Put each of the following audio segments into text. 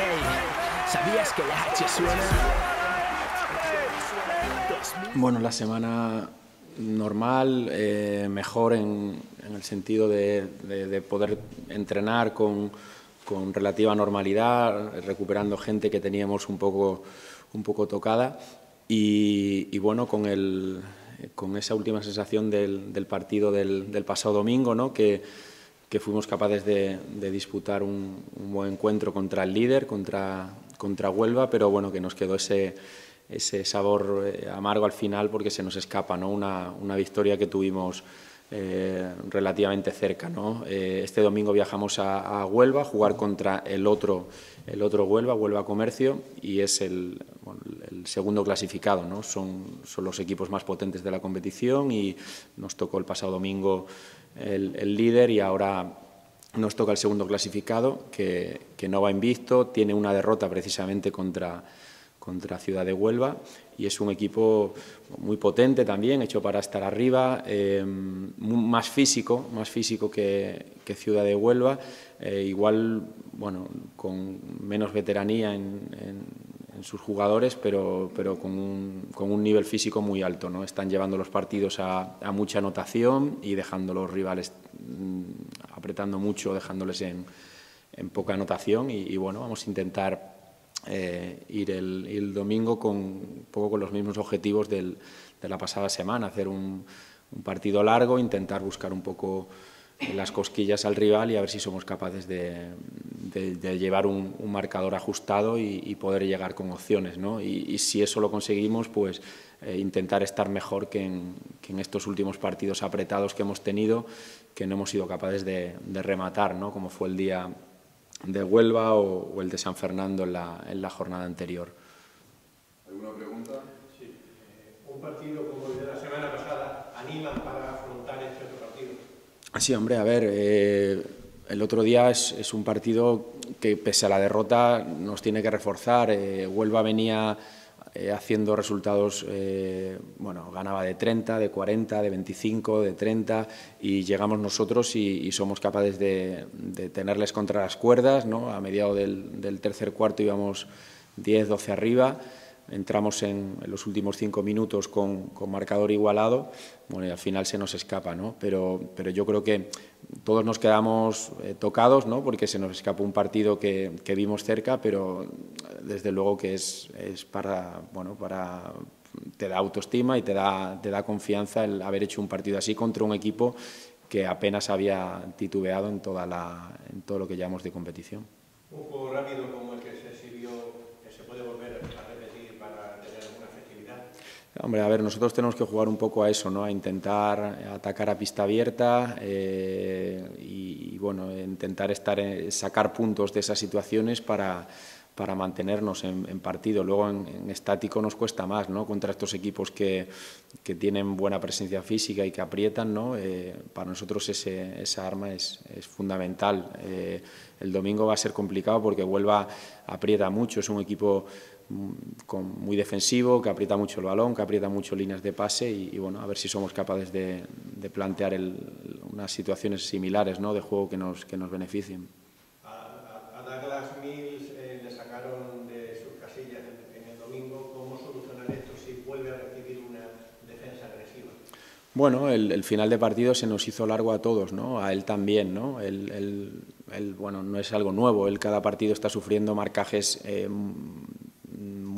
Hey, ¿sabías que la H suena? Bueno, la semana normal, eh, mejor en, el sentido de, poder entrenar con, relativa normalidad, recuperando gente que teníamos un poco, un poco tocada y, bueno, con, el, con esa última sensación del, partido del, pasado domingo, ¿no? que, que fuimos capaces de, disputar un, buen encuentro contra el líder, contra, contra Huelva, pero bueno, que nos quedó ese, sabor eh, amargo al final porque se nos escapa ¿no? una, una victoria que tuvimos eh, relativamente cerca. ¿no? Eh, este domingo viajamos a, Huelva a jugar contra el otro, el otro Huelva, Huelva Comercio, y es el, el segundo clasificado. ¿no? Son, son los equipos más potentes de la competición y nos tocó el pasado domingo el, líder y ahora nos toca el segundo clasificado, que, no va invicto, tiene una derrota precisamente contra, contra Ciudad de Huelva y es un equipo muy potente también, hecho para estar arriba, eh, más físico, más físico que, Ciudad de Huelva, eh, igual bueno, con menos veteranía en sus jugadores, pero, pero con, un, con, un, nivel físico muy alto. ¿no? Están llevando los partidos a, a mucha anotación y dejando los rivales mm, apretando mucho, dejándoles en, en poca anotación. Y, bueno, vamos a intentar eh, ir el, el, domingo con un poco con los mismos objetivos del, de la pasada semana, hacer un, un partido largo, intentar buscar un poco las cosquillas al rival y a ver si somos capaces de, de, llevar un, marcador ajustado y, poder llegar con opciones. ¿no? Y, si eso lo conseguimos, pues eh, intentar estar mejor que en, estos últimos partidos apretados que hemos tenido, que no hemos sido capaces de, rematar, ¿no? como fue el día de Huelva o, el de San Fernando en la, en la jornada anterior. ¿Alguna pregunta? Sí. Eh, un partido como el de la semana pasada anima para afrontar este otro partido. Sí, hombre, a ver, eh, el otro día es, un partido que, pese a la derrota, nos tiene que reforzar. Eh, Huelva venía eh, haciendo resultados, eh, bueno, ganaba de 30, de 40, de 25, de 30, y llegamos nosotros y, somos capaces de, tenerles contra las cuerdas. ¿no? A mediados del, del tercer cuarto íbamos 10, 12 arriba entramos en, los últimos cinco minutos con, marcador igualado, bueno, y al final se nos escapa, ¿no? Pero, pero yo creo que todos nos quedamos eh, tocados, ¿no? Porque se nos escapó un partido que, vimos cerca, pero desde luego que es, es, para, bueno, para te da autoestima y te da, te da confianza el haber hecho un partido así contra un equipo que apenas había titubeado en, toda la, en todo lo que llamamos de competición. Un juego rápido como el que se sirvió Hombre, a ver, nosotros tenemos que jugar un poco a eso, ¿no? A intentar atacar a pista abierta eh, y, bueno, intentar estar sacar puntos de esas situaciones para, para mantenernos en, partido. Luego en, estático nos cuesta más, ¿no? Contra estos equipos que, que tienen buena presencia física y que aprietan, ¿no? Eh, para nosotros ese, esa arma es, es fundamental. Eh, el domingo va a ser complicado porque Huelva aprieta mucho, es un equipo muy defensivo, que aprieta mucho el balón, que aprieta mucho líneas de pase y, bueno, a ver si somos capaces de, plantear unas situaciones similares ¿no? de juego que nos, que nos beneficien. A, Douglas Mills eh, le sacaron de sus casillas en, el domingo. ¿Cómo solucionar esto si vuelve a recibir una defensa agresiva? Bueno, el, final de partido se nos hizo largo a todos, ¿no? A él también, ¿no? bueno, no es algo nuevo. Él cada partido está sufriendo marcajes eh,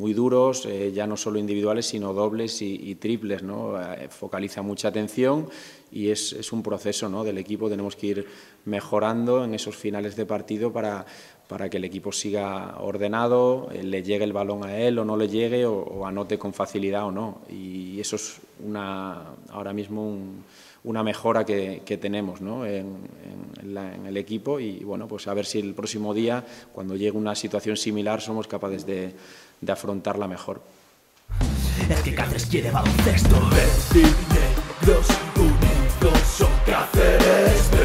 muy duros, eh, ya no solo individuales, sino dobles y, triples. ¿no? Eh, focaliza mucha atención y es, es, un proceso ¿no? del equipo. Tenemos que ir mejorando en esos finales de partido para, para que el equipo siga ordenado, eh, le llegue el balón a él o no le llegue, o, o anote con facilidad o no. Y eso es una, ahora mismo un, una mejora que, que tenemos ¿no? en, en, la, en, el equipo y bueno, pues a ver si el próximo día, cuando llegue una situación similar, somos capaces de, de afrontarla mejor. Es que Cáceres quiere baloncesto. Vestir negros unidos son Cáceres.